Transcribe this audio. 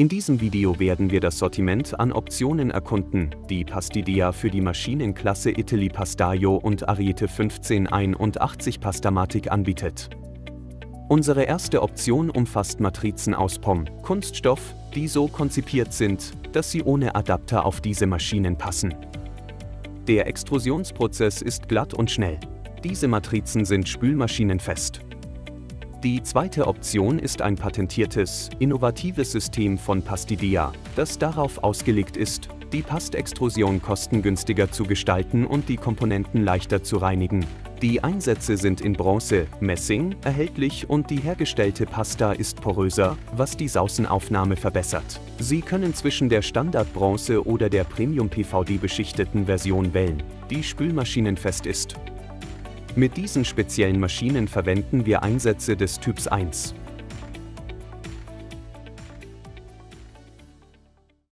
In diesem Video werden wir das Sortiment an Optionen erkunden, die Pastidea für die Maschinenklasse Italy Pastaio und Ariete 1581 Pastamatic anbietet. Unsere erste Option umfasst Matrizen aus POM, Kunststoff, die so konzipiert sind, dass sie ohne Adapter auf diese Maschinen passen. Der Extrusionsprozess ist glatt und schnell. Diese Matrizen sind spülmaschinenfest. Die zweite Option ist ein patentiertes, innovatives System von Pastidea, das darauf ausgelegt ist, die Pastextrusion kostengünstiger zu gestalten und die Komponenten leichter zu reinigen. Die Einsätze sind in Bronze, Messing erhältlich und die hergestellte Pasta ist poröser, was die Saucenaufnahme verbessert. Sie können zwischen der Standard-Bronze oder der Premium-PVD beschichteten Version wählen, die spülmaschinenfest ist mit diesen speziellen Maschinen verwenden wir Einsätze des Typs 1.